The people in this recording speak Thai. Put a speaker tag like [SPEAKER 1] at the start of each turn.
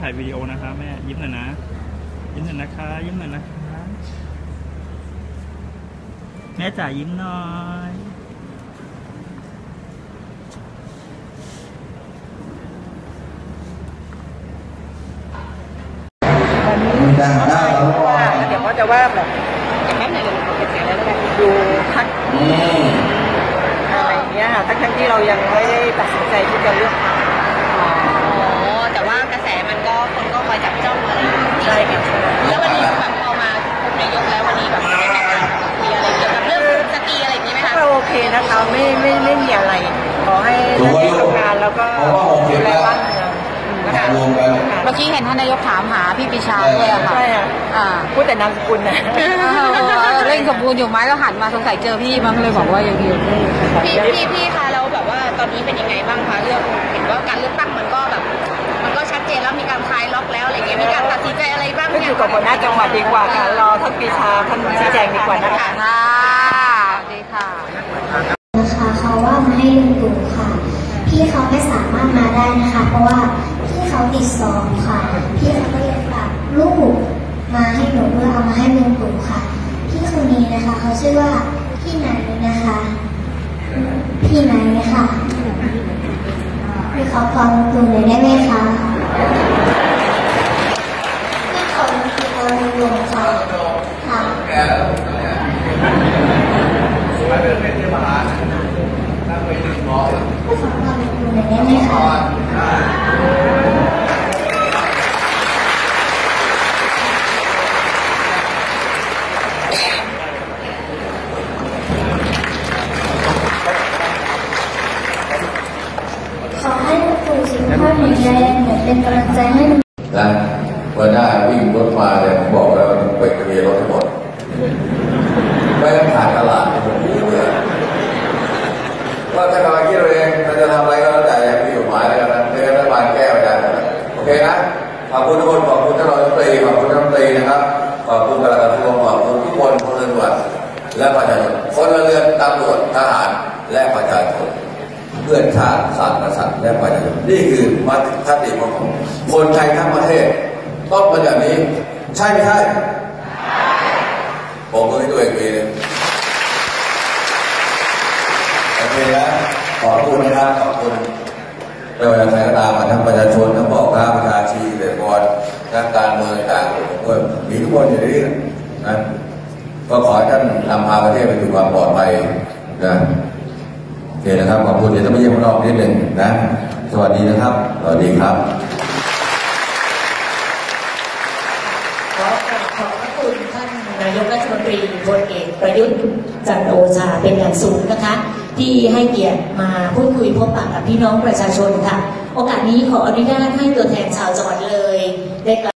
[SPEAKER 1] ถ่ายวิดีโอนะคะแม่ยิ้มหน่อยนะ ยิ้มหน่อยนะคะ ยิ้มหน่อยนะคะ แม่จ๋ายิ้มหน่อย
[SPEAKER 2] ดังได้แล้วก็
[SPEAKER 3] เดี๋ยวก็จะว่าแบบอย่างนั้นเนี่ยเป็นอย่างนั้นดูพัก
[SPEAKER 2] อืม
[SPEAKER 3] อะไรอย่างเงี้ยค่ะทั้งที่เรายังไม่ได้ตัดสินใจที่จะเลือก
[SPEAKER 4] กระแสมันก็คนก็คอยจับจ้องอะไรอย่างเงี้ย
[SPEAKER 3] ใช่ค่ะ
[SPEAKER 4] แล้ววันนี้แบบพอมาพบนายกแล้ววันนี้แบบได้มีการคุยอะไรเกี่ยวกับเรื่องสตรีอะไรอย่างนี้ไหมคะ
[SPEAKER 3] ก็โอเคนะคะไม่ไม่ไม่มีอะไร ขอให้หน้าที่ทำงานแล้วก็ดูแลบ้านเมือง
[SPEAKER 2] มารวมกัน
[SPEAKER 4] เมื่อกี้เห็นท่านนายกถามหาพี่ปิชาด้วยอะค่ะ
[SPEAKER 3] ใช่ค่ะ
[SPEAKER 4] อ่า
[SPEAKER 3] พูดแต่นามสกุลนะ
[SPEAKER 4] เร่งสมบูรณ์อยู่ไหมก็หันมาสงสัยเจอพี่มั้งเลยบอกว่าอย่างนี้พี่พี่พี่คะแล้ว อะไรบ้าง
[SPEAKER 3] ก็อยู่กับหัวหน้าจังหวัดดีกว่าค่ะรอท่านปีชาท่านชี้แจงดีกว่านะคะ
[SPEAKER 4] ค่ะสวัสดีค่ะ
[SPEAKER 5] นะคะเขาว่ามาให้ลุงตู่ค่ะ พี่เขาไม่สามารถมาได้นะคะ เพราะว่าพี่เขาติดสอบค่ะ พี่เขาก็เลยฝากลูกมาให้หนูเพื่อเอามาให้ลุงตู่ค่ะ พี่คนนี้นะคะเขาชื่อว่าพี่ไหนนะคะ พี่ไหนค่ะพี่เขาฟังลุงตู่หน่อยได้ไหมคะพี่เขา คือเอาลุงตู่ค่ะค่ะผู้สำคัญอยู่ในนี้ไหมคะขอให้ทุกคนสุขภาพแข็งแรงเหมือนเป็นกำลังใจให้
[SPEAKER 2] วิ่งรถมาเนี่ยผมบอกแล้วไปเคลียร์รถห้หมดไม่ต้องขาดตลาดให้ผมดีเลยว่าถ้ากำลังคิดเองเราจะทำอะไรก็แล้วแต่อย่างมีกฎหมายแล้วกันะเพื่อรัฐบาลแก้ปัญหาโอเคนะขอบคุณทุกคนขอบคุณท่านรองรัฐมนตรีขอบคุณท่านรัฐมนตรีนะครับขอบคุณกระทรวงขอบคุณทุกคนพลเรือนวัดและประชาชนคนละเรือนตำรวจทหารและประชาชนเพื่อนชาติศาสตร์กษัตริย์และประชาชนนี่คือมัตติของผมคนไทยทั้งประเทศ ต้องเป็นแบบนี้ ใช่ไม่ใช่ผมมือให้ตัวเองปีหนึงโอเคนะขอบคุณนะครับขอบคุณไม่ว่าจะใครก็ตามมาทั้งประชาชนทั้งพ่อค้าประชาชีเกษตรกรนักการเมืองต่างๆผมก็มีทุกคนอยู่ในนี้นะก็ขอให้ท่านนำพาประเทศไปสู่ความปลอดภัยนะโอเคนะครับขอบคุณเดี๋ยวจะมาเยี่ยมรอบนิดหนึ่งนะ สวัสดีนะครับ สวัสดีครับ
[SPEAKER 6] ขอกราบขอบพระคุณท่านนายกรัฐมนตรีพลเอกประยุทธ์จันโอชาเป็นอย่างสูงนะคะ ที่ให้เกียรติมาพูดคุยพบปะกับพี่น้องประชาชนค่ะ โอกาสนี้ขออนุญาตให้ตัวแทนชาวจังหวัดเลยได้กล่าว